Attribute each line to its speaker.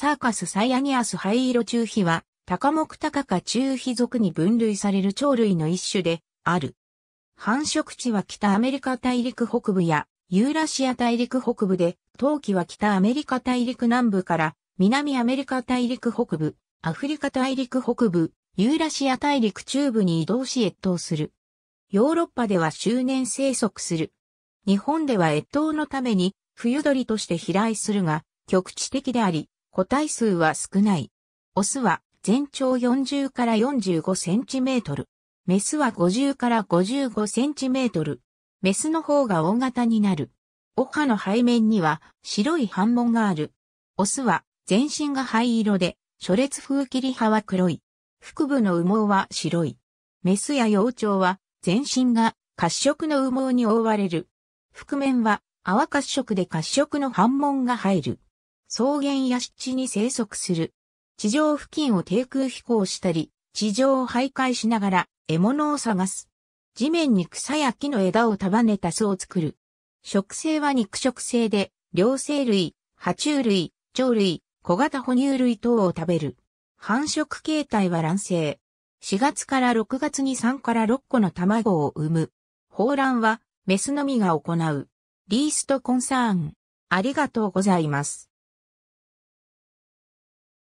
Speaker 1: サーカスサイアニアス灰色中皮は、高木高か中皮属に分類される鳥類の一種である。繁殖地は北アメリカ大陸北部やユーラシア大陸北部で、冬季は北アメリカ大陸南部から南アメリカ大陸北部、アフリカ大陸北部、ユーラシア大陸中部に移動し越冬する。ヨーロッパでは周年生息する。日本では越冬のために冬鳥として飛来するが、局地的であり、個体数は少ない。オスは全長40から45センチメートル。メスは50から55センチメートル。メスの方が大型になる。オハの背面には白い斑紋がある。オスは全身が灰色で、初列風切り葉は黒い。腹部の羽毛は白い。メスや幼鳥は全身が褐色の羽毛に覆われる。覆面は泡褐色で褐色の斑紋が入る。草原や湿地に生息する。地上付近を低空飛行したり、地上を徘徊しながら獲物を探す。地面に草や木の枝を束ねた巣を作る。食性は肉食性で、両生類、爬虫類、鳥類、小型哺乳類等を食べる。繁殖形態は卵生。4月から6月に3から6個の卵を産む。放卵はメスのみが行う。リーストコンサーン。ありがとうございます。